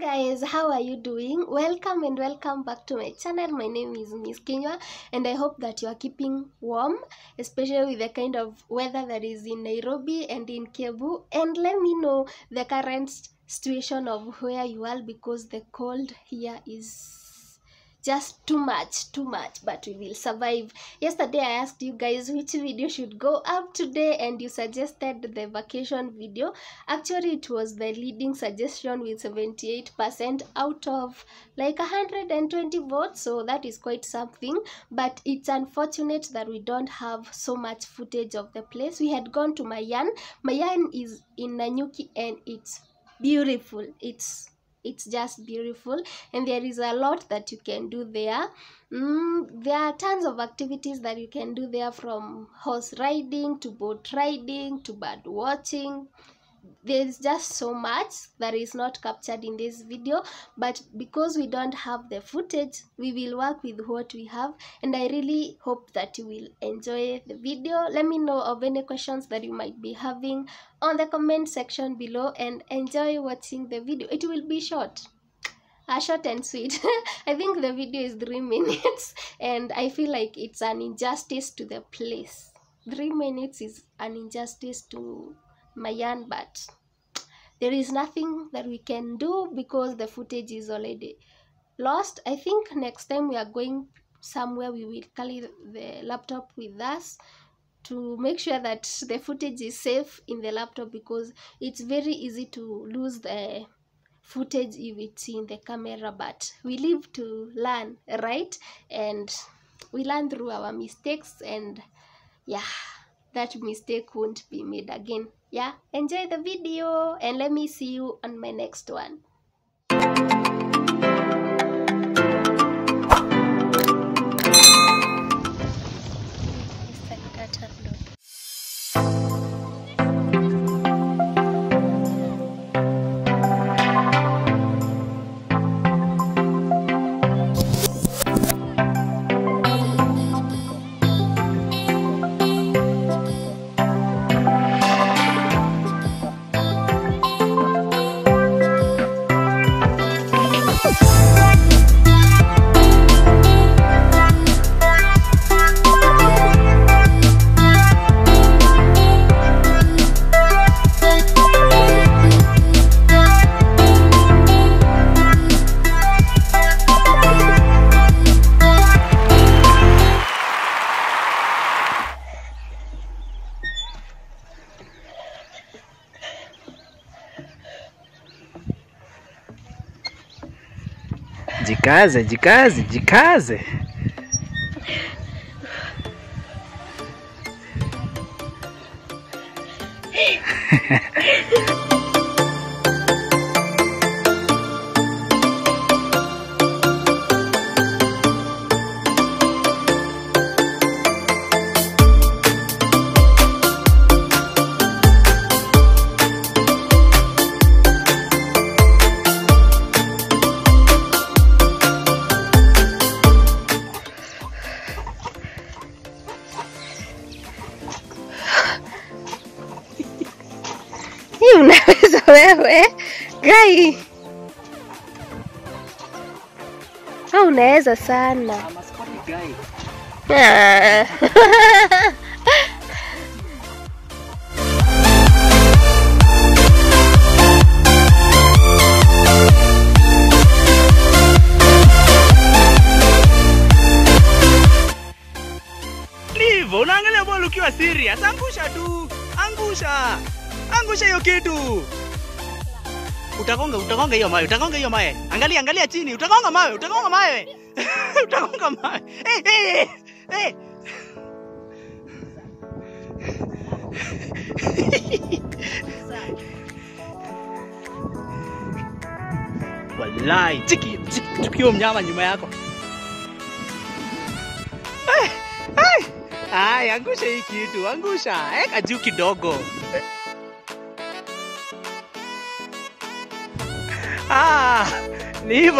guys how are you doing? Welcome and welcome back to my channel. My name is miss kinywa and i hope that you are keeping warm especially with the kind of weather that is in nairobi and in kebu and let me know the current situation of where you are because the cold here is just too much too much but we will survive. Yesterday i asked you guys which video should go up today and you suggested the vacation video. Actually it was the leading suggestion with 78% out of like 120 votes so that is quite something. But it's unfortunate that we don't have so much footage of the place. We had gone to maiyan. Maiyan is in nanyuki and it's beautiful. It's it's just beautiful and there is a lot that you can do there. Mm, there are tons of activities that you can do there from horse riding to boat riding to bird watching there's just so much that is not captured in this video but because we don't have the footage we will work with what we have and i really hope that you will enjoy the video. Let me know of any questions that you might be having on the comment section below and enjoy watching the video. It will be short uh, short and sweet. I think the video is three minutes and i feel like it's an injustice to the place. Three minutes is an injustice to maiyan but there is nothing that we can do because the footage is already lost. I think next time we are going somewhere we will carry the laptop with us to make sure that the footage is safe in the laptop because it's very easy to lose the footage if it's in the camera. But we live to learn right? And we learn through our mistakes and yeah that mistake won't be made again. Yeah enjoy the video and let me see you on my next one de casa, de casa, de casa. unaweza wewe gai a unaweza sana Ah. Unaangalia ball ukiwa serious. Angusha tu. Angusha. Angusha hiyo kitu. Utagonga, utagonga hiyo mawe, utagonga hiyo mawe. Angalia, angalia chini, utagonga mawe, utagonga mawe. utagonga mawe. Eh, eh, eh. Wallahi, chiki, chiki, tukio mnyama nyuma yako. Eh, eh. Ay, angusha hii kitu, angusha. Eka juu kidogo. आ, नहीं